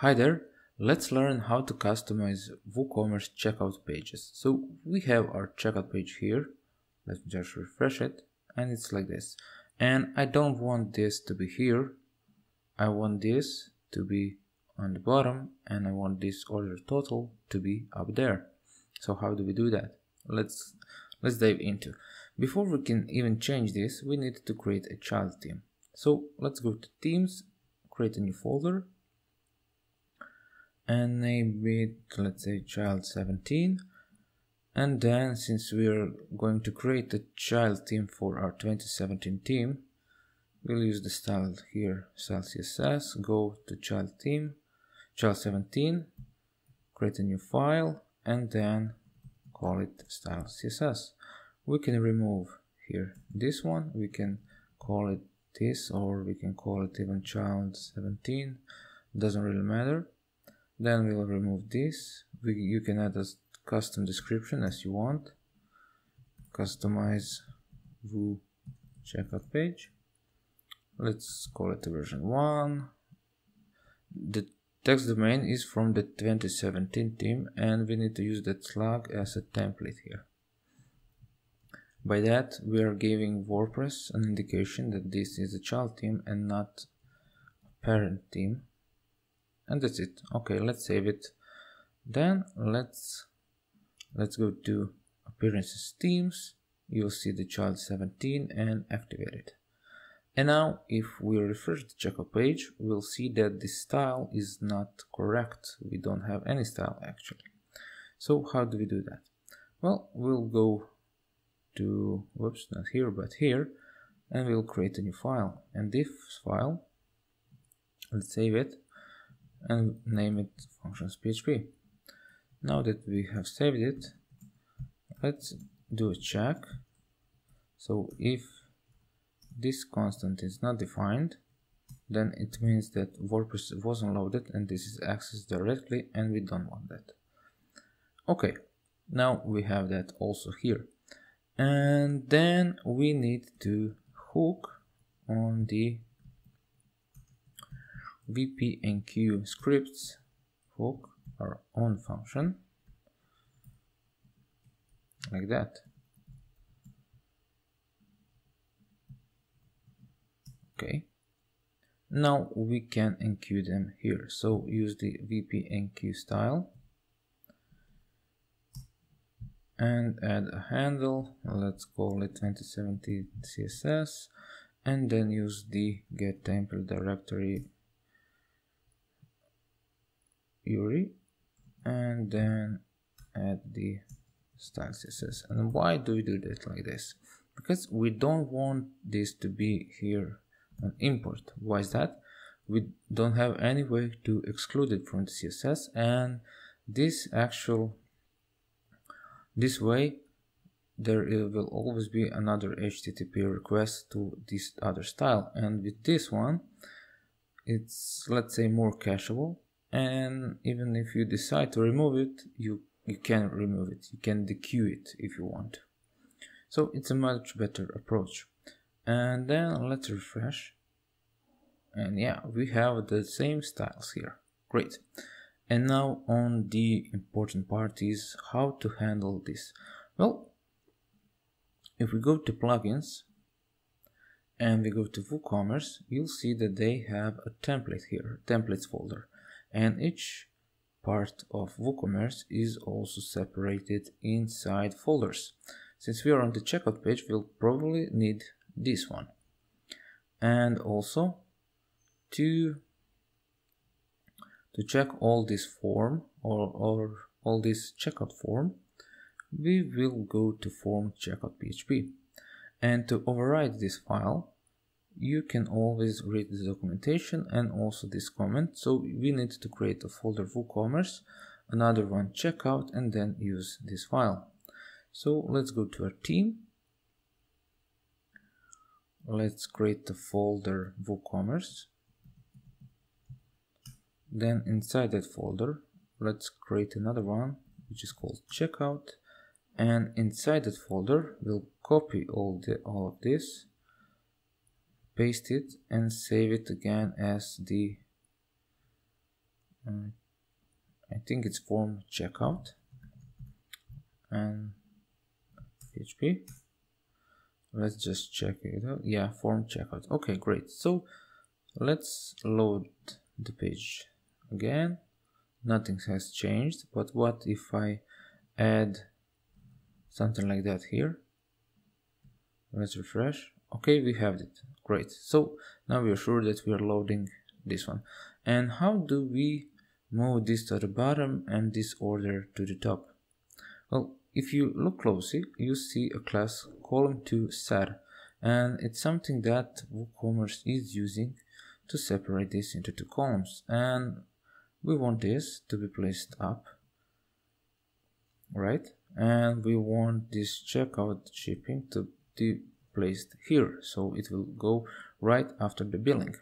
Hi there, let's learn how to customize WooCommerce checkout pages. So we have our checkout page here. Let's just refresh it and it's like this. And I don't want this to be here. I want this to be on the bottom and I want this order total to be up there. So how do we do that? Let's let's dive into. Before we can even change this, we need to create a child theme. So let's go to themes, create a new folder and name it let's say child 17 and then since we are going to create a child theme for our 2017 theme we'll use the style here style css go to child theme child 17 create a new file and then call it style css we can remove here this one we can call it this or we can call it even child 17 doesn't really matter then we'll remove this. We, you can add a custom description as you want. Customize Woo checkout page. Let's call it version 1 the text domain is from the 2017 theme and we need to use that slug as a template here. By that we are giving WordPress an indication that this is a child theme and not a parent theme and that's it. Okay let's save it. Then let's let's go to appearances themes you'll see the child 17 and activate it. And now if we refresh the checkout page we'll see that the style is not correct. We don't have any style actually. So how do we do that? Well we'll go to whoops not here but here and we'll create a new file. And this file let's save it and name it functions PHP. Now that we have saved it, let's do a check. So if this constant is not defined, then it means that WordPress wasn't loaded and this is accessed directly and we don't want that. Okay, now we have that also here. And then we need to hook on the wp_enqueue_scripts hook our own function like that. Okay. Now we can enqueue them here. So use the wp_enqueue_style and add a handle. Let's call it 2070 css and then use the get template directory URI and then add the style CSS. And why do we do that like this? Because we don't want this to be here an import. Why is that? We don't have any way to exclude it from the CSS and this actual this way there will always be another HTTP request to this other style and with this one it's let's say more cacheable and even if you decide to remove it you you can remove it. You can dequeue it if you want. So it's a much better approach. And then let's refresh. And yeah we have the same styles here. Great. And now on the important part is how to handle this. Well if we go to plugins and we go to WooCommerce you'll see that they have a template here templates folder and each part of WooCommerce is also separated inside folders. Since we are on the checkout page, we'll probably need this one. And also to to check all this form or, or all this checkout form, we will go to form checkout PHP. And to override this file, you can always read the documentation and also this comment. So we need to create a folder WooCommerce, another one checkout, and then use this file. So let's go to our theme. Let's create the folder WooCommerce. Then inside that folder, let's create another one, which is called checkout. And inside that folder, we'll copy all the all of this paste it and save it again as the uh, I think it's form checkout and PHP let's just check it out. Yeah form checkout. Okay great. So let's load the page again. Nothing has changed but what if I add something like that here? Let's refresh okay we have it. Great. So now we are sure that we are loading this one. And how do we move this to the bottom and this order to the top? Well if you look closely you see a class column2 set and it's something that WooCommerce is using to separate this into two columns. And we want this to be placed up right? And we want this checkout shipping to be placed here. So it will go right after the billing.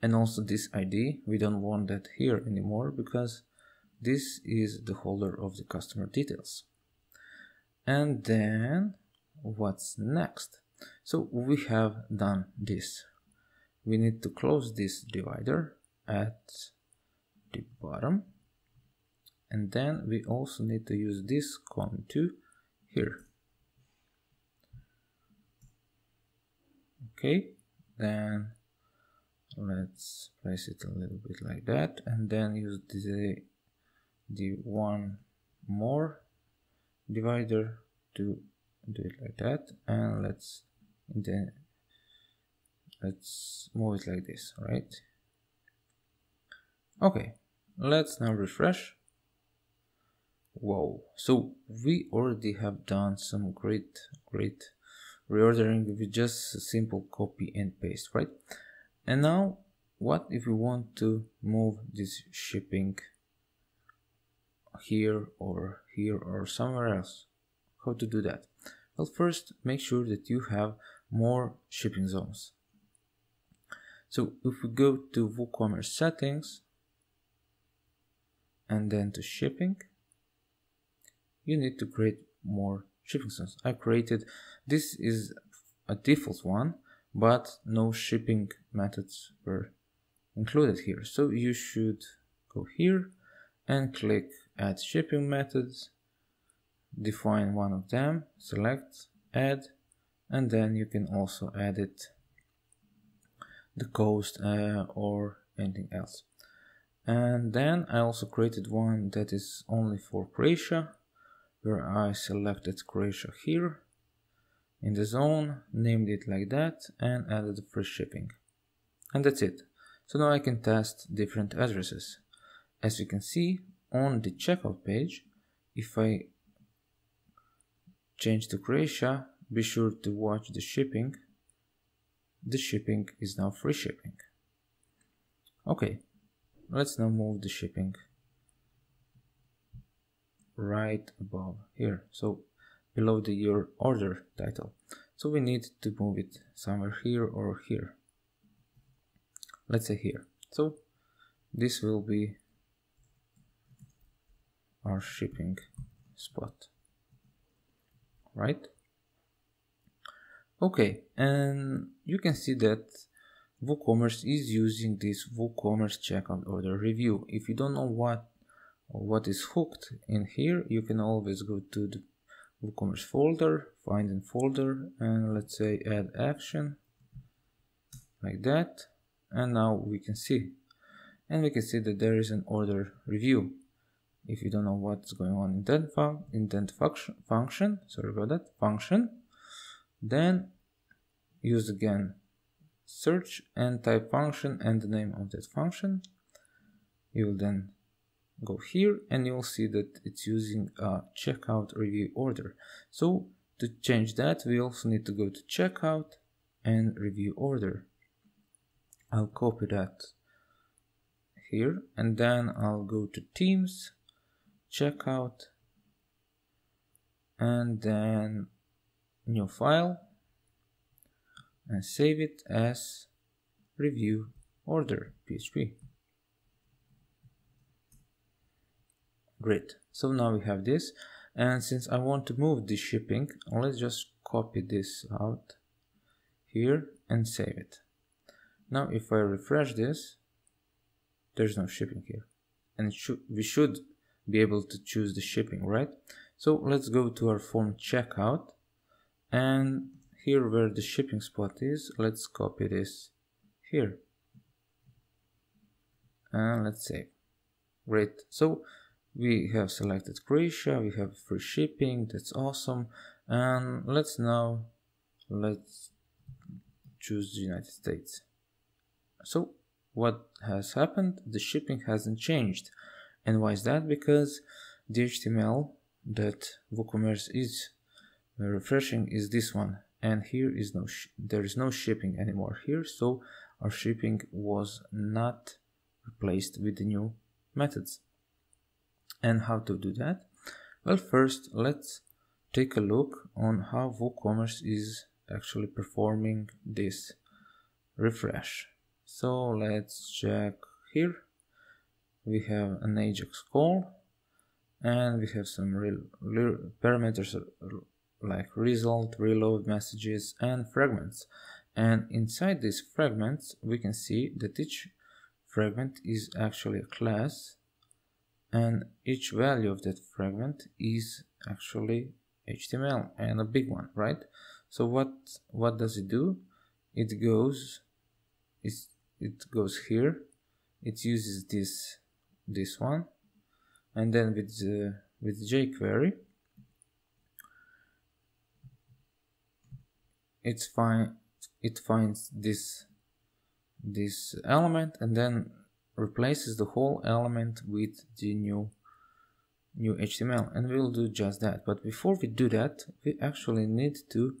And also this ID we don't want that here anymore because this is the holder of the customer details. And then what's next? So we have done this. We need to close this divider at the bottom. And then we also need to use this column2 here okay then let's place it a little bit like that and then use the the one more divider to do it like that and let's then let's move it like this right? Okay let's now refresh. Whoa so we already have done some great great reordering with just a simple copy and paste right? And now what if we want to move this shipping here or here or somewhere else? How to do that? Well first make sure that you have more shipping zones. So if we go to WooCommerce settings and then to shipping you need to create more shipping zones I created this is a default one but no shipping methods were included here. So you should go here and click add shipping methods, define one of them, select add, and then you can also edit the cost uh, or anything else. And then I also created one that is only for Croatia, where I selected Croatia here in the zone, named it like that, and added the free shipping. And that's it. So now I can test different addresses. As you can see on the checkout page, if I change to Croatia, be sure to watch the shipping. The shipping is now free shipping. Okay, let's now move the shipping right above here. So below the your order title. So we need to move it somewhere here or here. Let's say here. So this will be our shipping spot. Right? Okay, and you can see that WooCommerce is using this WooCommerce checkout order review. If you don't know what what is hooked in here, you can always go to the WooCommerce folder, find in folder, and let's say add action, like that. And now we can see, and we can see that there is an order review. If you don't know what's going on in that fun in that function, function, sorry about that, function, then use again search and type function and the name of that function. You will then go here and you'll see that it's using a checkout review order. So to change that, we also need to go to checkout and review order. I'll copy that here and then I'll go to Teams, checkout, and then new file and save it as review order PHP. Great. So now we have this. And since I want to move the shipping, let's just copy this out here and save it. Now if I refresh this there's no shipping here and we should be able to choose the shipping right so let's go to our form checkout and here where the shipping spot is let's copy this here and let's save great so we have selected Croatia we have free shipping that's awesome. And let's now let's choose the United States. So what has happened? The shipping hasn't changed. And why is that? Because the HTML that WooCommerce is refreshing is this one. And here is no there is no shipping anymore here so our shipping was not replaced with the new methods and how to do that? Well first let's take a look on how WooCommerce is actually performing this refresh. So let's check here. We have an ajax call and we have some real, real parameters uh, like result, reload messages and fragments. And inside these fragments, we can see that each fragment is actually a class and each value of that fragment is actually HTML and a big one, right? So what what does it do? It goes it's, it goes here. It uses this this one and then with the, with jQuery it's fine it finds this this element and then replaces the whole element with the new new HTML and we'll do just that. But before we do that we actually need to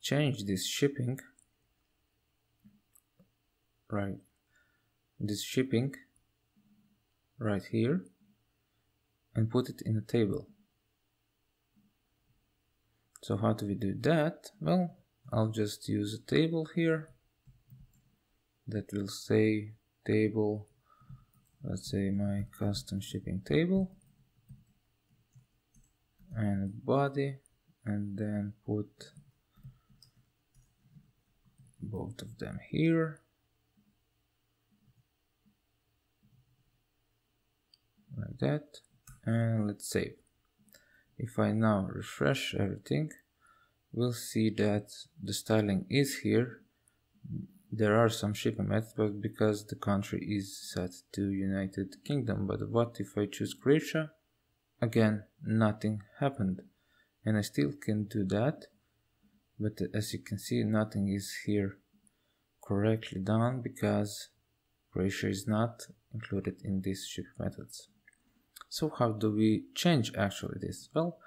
change this shipping. Right. This shipping right here and put it in a table. So how do we do that? Well I'll just use a table here that will say table let's say my custom shipping table and body and then put both of them here. Like that. And let's save. If I now refresh everything we'll see that the styling is here there are some shipping methods but because the country is set to United Kingdom but what if I choose Croatia? Again nothing happened and I still can do that but as you can see nothing is here correctly done because Croatia is not included in these shipping methods. So how do we change actually this? Well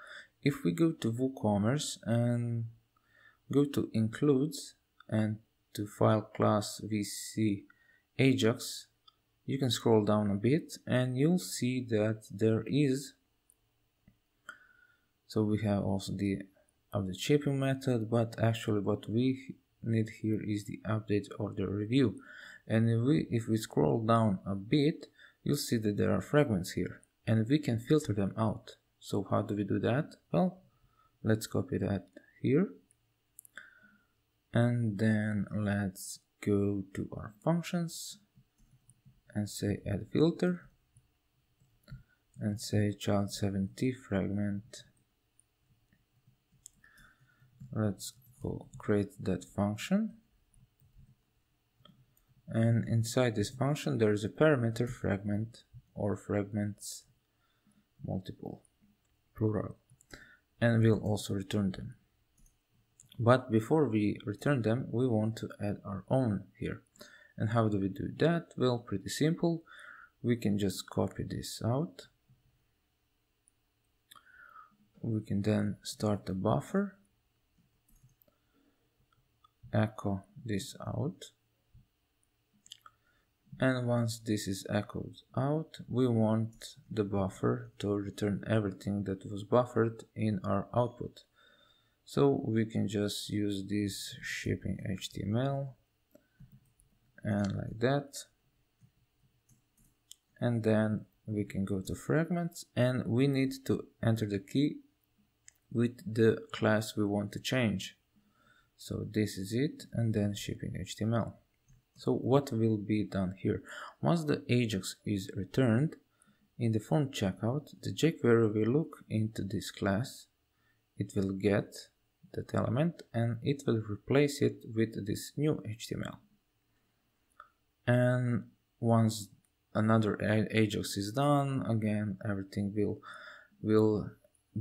if we go to WooCommerce and go to includes and to file class WC Ajax, you can scroll down a bit and you'll see that there is so we have also the update shipping method but actually what we need here is the update order review and if we if we scroll down a bit you'll see that there are fragments here and we can filter them out so how do we do that? Well, let's copy that here. And then let's go to our functions and say add filter and say child 70 fragment. Let's go create that function. And inside this function, there is a parameter fragment or fragments multiple plural and we'll also return them but before we return them we want to add our own here. And how do we do that? Well pretty simple. We can just copy this out. We can then start the buffer. Echo this out. And once this is echoed out we want the buffer to return everything that was buffered in our output so we can just use this shipping HTML and like that. And then we can go to fragments and we need to enter the key with the class we want to change. So this is it and then shipping HTML So what will be done here? Once the Ajax is returned, in the form checkout, the jQuery will look into this class, it will get that element and it will replace it with this new HTML. And once another Ajax is done, again everything will will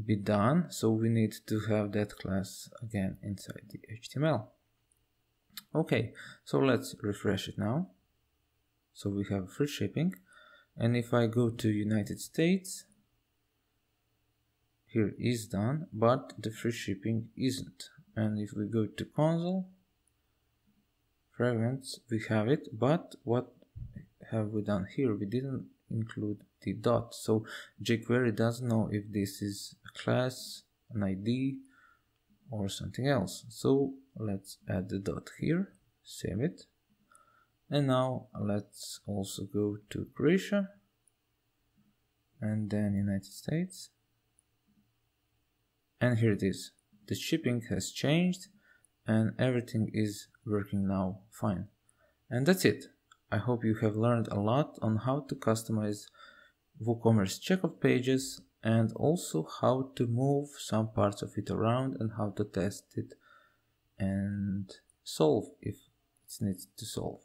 be done. So we need to have that class again inside the HTML. Okay, so let's refresh it now. So we have free shipping. And if I go to United States, here is done, but the free shipping isn't. And if we go to console, fragments, we have it, but what have we done here? We didn't include the dot. So jQuery doesn't know if this is a class, an ID, or something else. So let's add the dot here, save it. And now let's also go to Croatia and then United States. And here it is. The shipping has changed and everything is working now fine. And that's it. I hope you have learned a lot on how to customize WooCommerce checkout pages and also how to move some parts of it around and how to test it and solve if it needs to solve.